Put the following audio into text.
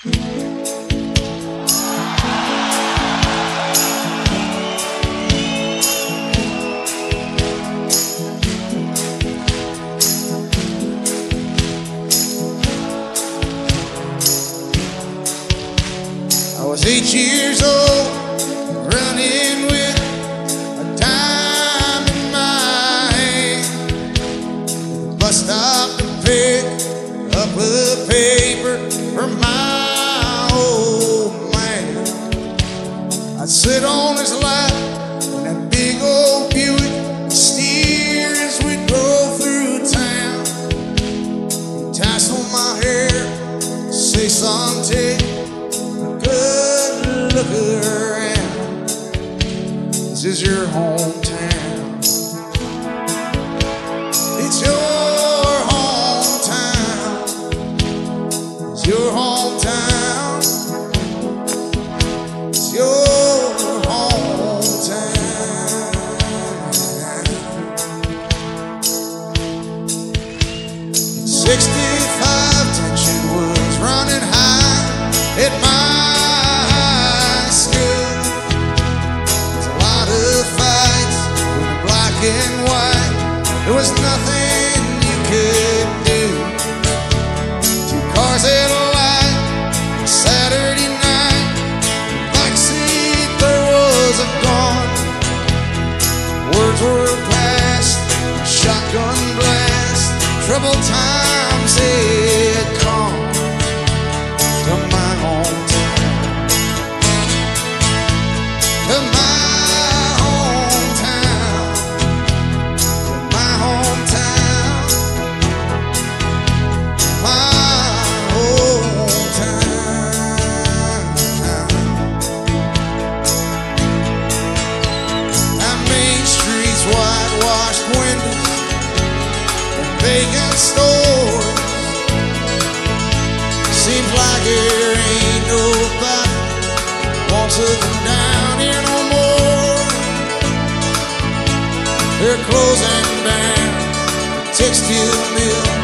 I was eight years old, running with a dime in my. Bus stop to pick up a paper for my I'd sit on his lap in that big old Buick, steer as we drove through town. He'd tassel my hair, say, take a good look around. This is your hometown. And white. There was nothing you could do. Two cars at a light, Saturday night. Backseat there was a gun. Words were passed, shotgun blast. Troubled times had whitewashed windows and vacant stores. Seems like there ain't nobody wants to come down here no more. They're closing down the textile mill